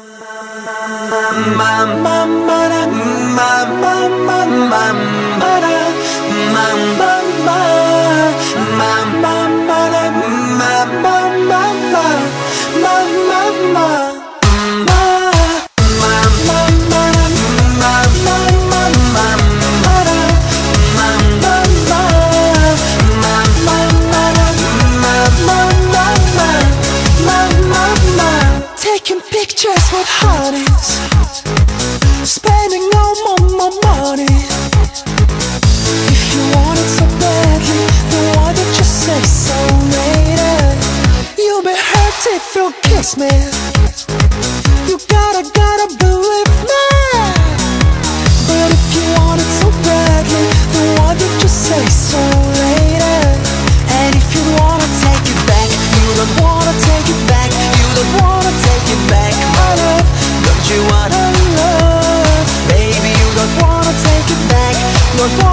Mama, mama, mama. Taking what with hotties Spending all my, my money. If you want it so badly Then why don't you say so later. You'll be hurt if you kiss me. You gotta, gotta believe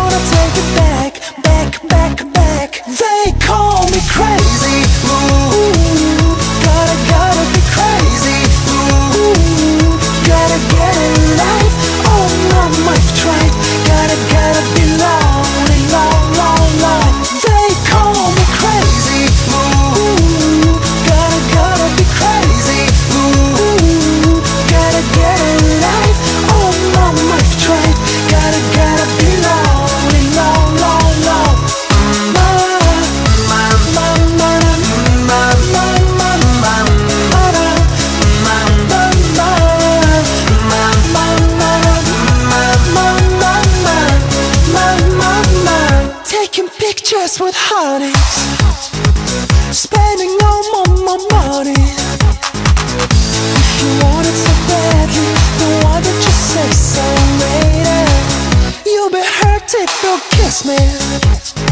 wanna take it back Back, back, back. They call me crazy pictures with hotties Spending all my, my money. If you want it so badly Then why don't you say so later. You'll be hurt if you kiss me